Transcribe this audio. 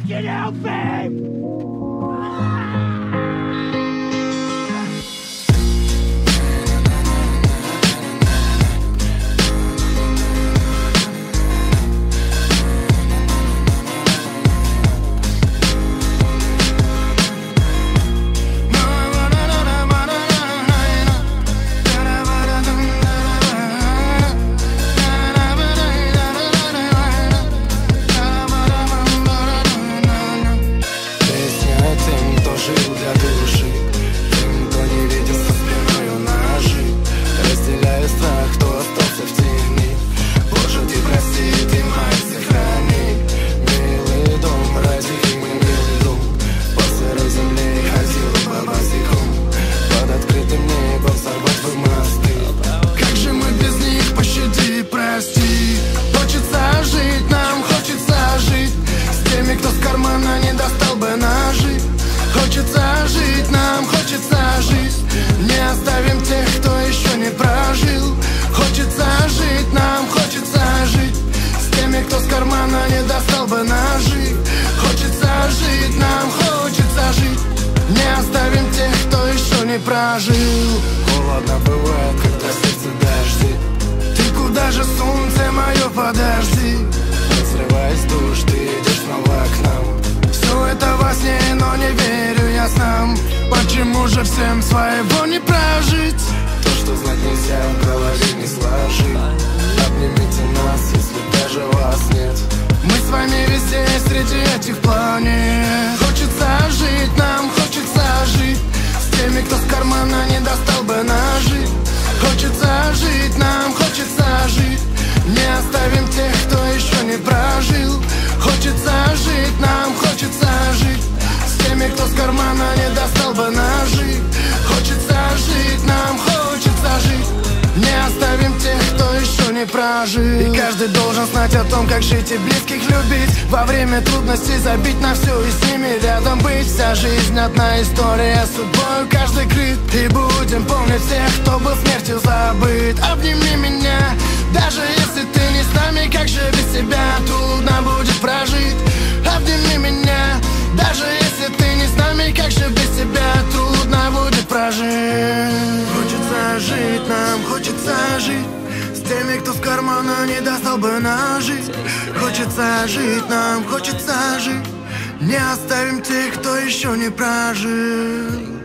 fucking help me! Прожил. Холодно бывает, когда сердце дожди. Ты куда же, солнце мое, подожди? Разрываясь душ, ты идешь снова к нам. Все это во сне, но не верю я снам Почему же всем своего не прожить? То, что знать нельзя, в голове не сложить. Обнимите нас, если даже вас нет. Мы с вами везде среди этих планет. Хочется жить, нам прожил И каждый должен знать о том, как жить и близких любить. Во время трудностей забить на все и с ними рядом быть. Вся жизнь одна история, судьбой. Каждый крыт И будем помнить всех, кто был смертью забыт. Обними меня, даже если ты не с нами Как же без тебя трудно С теми, кто с кармана не достал бы ножи Хочется жить, нам хочется жить. Не оставим тех, кто еще не прожил